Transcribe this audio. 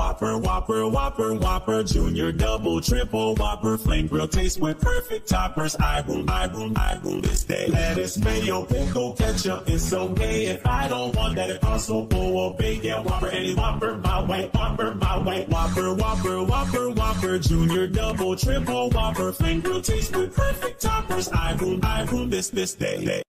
Whopper, Whopper, Whopper, Whopper, Junior, Double, Triple, Whopper, Flame Grill taste with perfect toppers. I boom, I boom, I boom this day. Lettuce, mayo, pickle, ketchup, it's okay. If I don't want that, it also full of bacon. Whopper, any Whopper, my way, Whopper, my way. Whopper, Whopper, Whopper, Whopper, Junior, Double, Triple, Whopper, Flame Grill taste with perfect toppers. I boom, I boom this, this day.